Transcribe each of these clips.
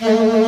Mm-hmm.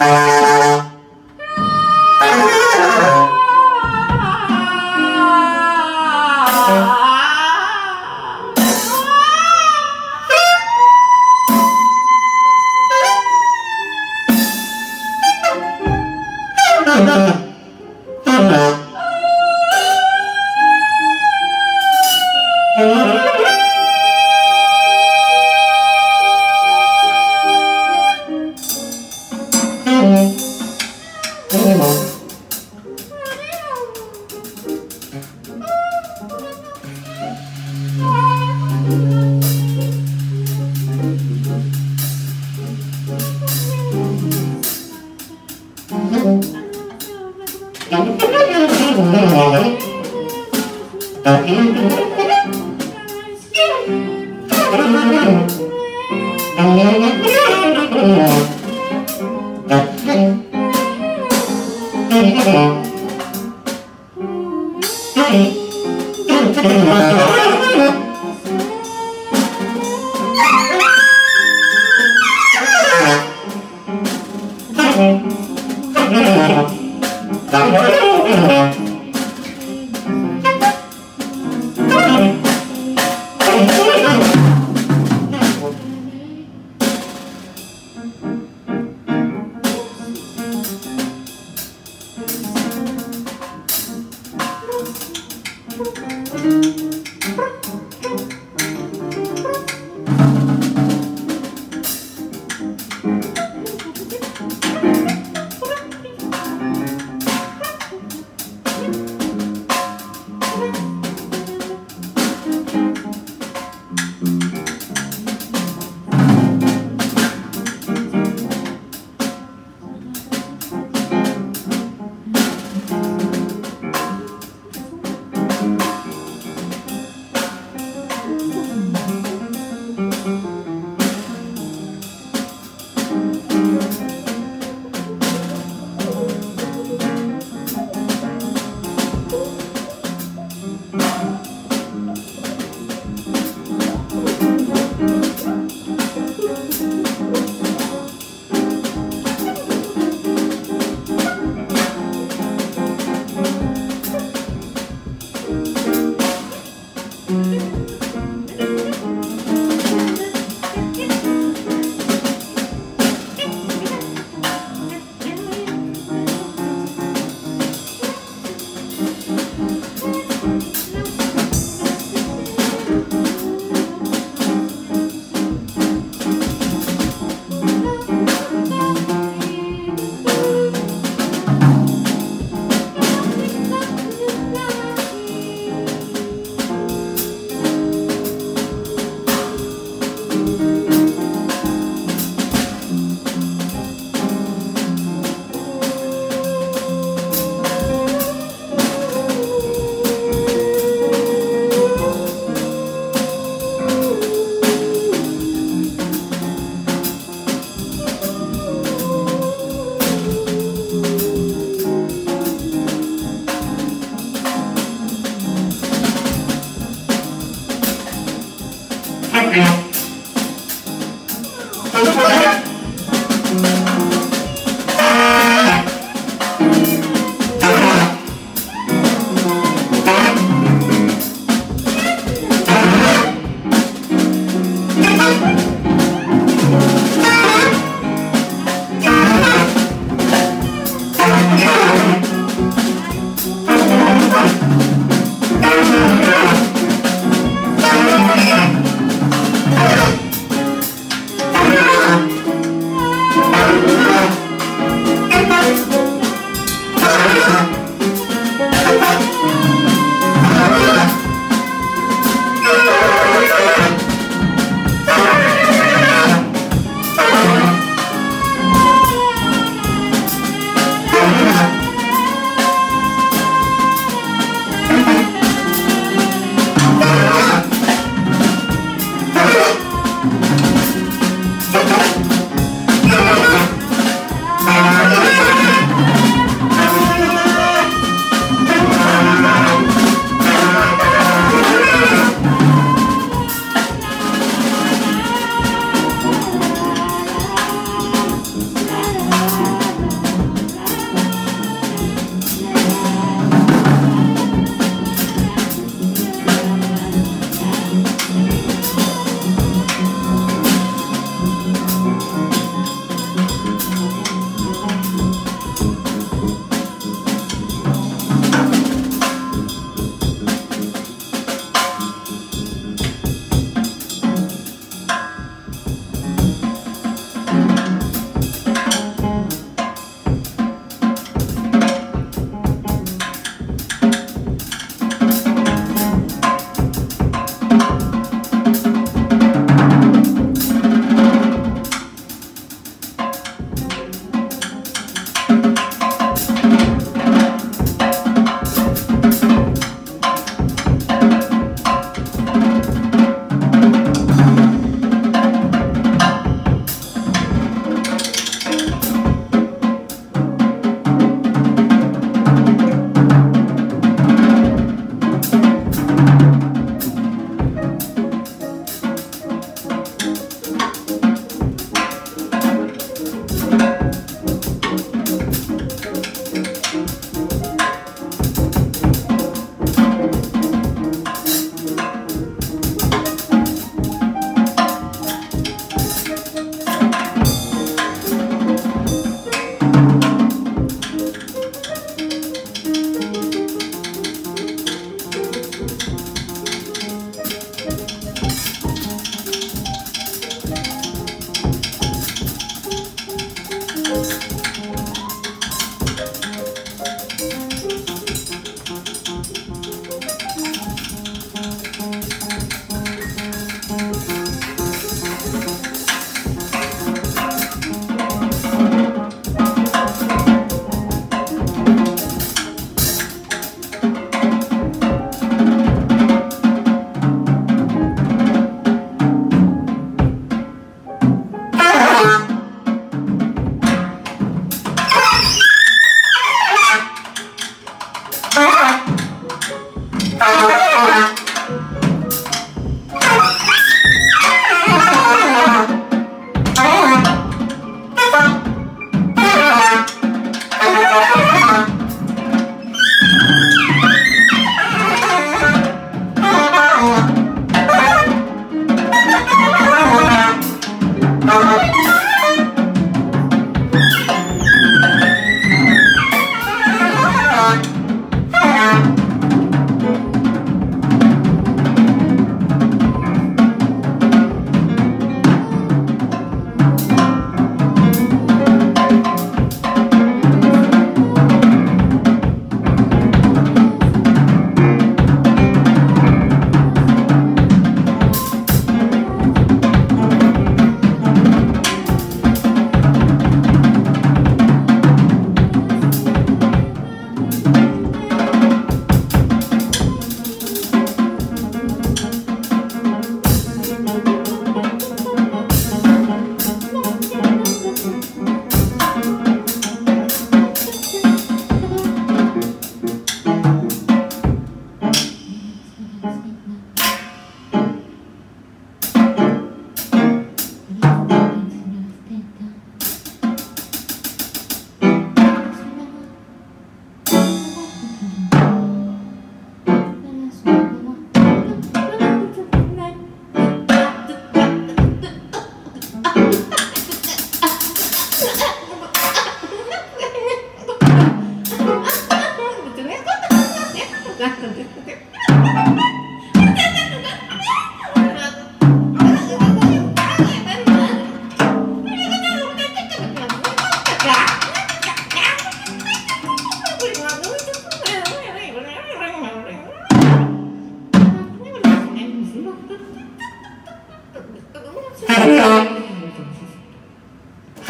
Uh... Mm-hmm. Bye.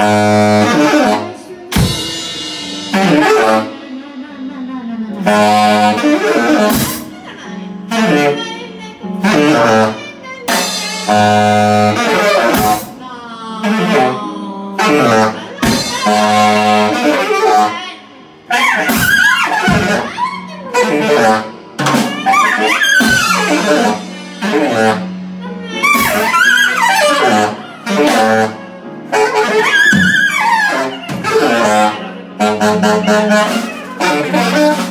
Ah. Thank you.